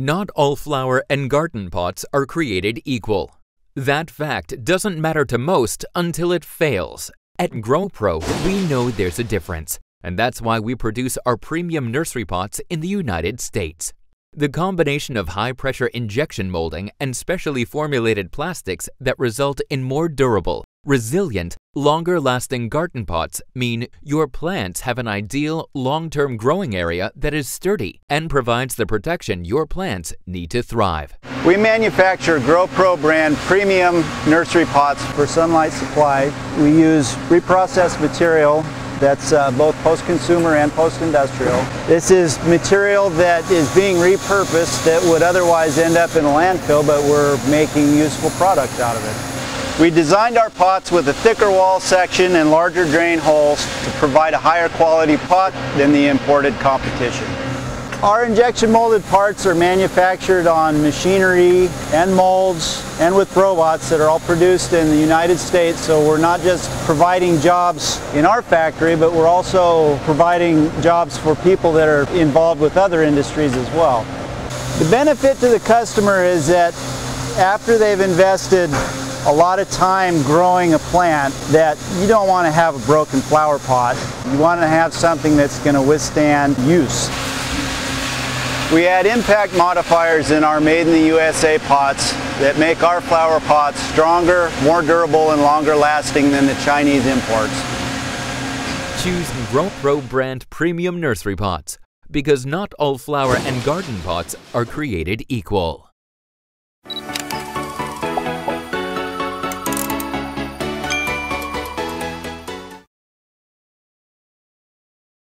Not all flower and garden pots are created equal. That fact doesn't matter to most until it fails. At Gro Pro, we know there's a difference, and that's why we produce our premium nursery pots in the United States. The combination of high-pressure injection molding and specially formulated plastics that result in more durable, resilient, longer-lasting garden pots mean your plants have an ideal long-term growing area that is sturdy and provides the protection your plants need to thrive. We manufacture Gro Pro brand premium nursery pots for Sunlight Supply. We use reprocessed material that's uh, both post-consumer and post-industrial. This is material that is being repurposed that would otherwise end up in a landfill, but we're making useful product out of it. We designed our pots with a thicker wall section and larger drain holes to provide a higher quality pot than the imported competition. Our injection molded parts are manufactured on machinery and molds and with robots that are all produced in the United States. So we're not just providing jobs in our factory, but we're also providing jobs for people that are involved with other industries as well. The benefit to the customer is that after they've invested a lot of time growing a plant that you don't want to have a broken flower pot. You want to have something that's going to withstand use. We add impact modifiers in our made in the USA pots that make our flower pots stronger, more durable, and longer lasting than the Chinese imports. Choose Gro Pro brand premium nursery pots because not all flower and garden pots are created equal.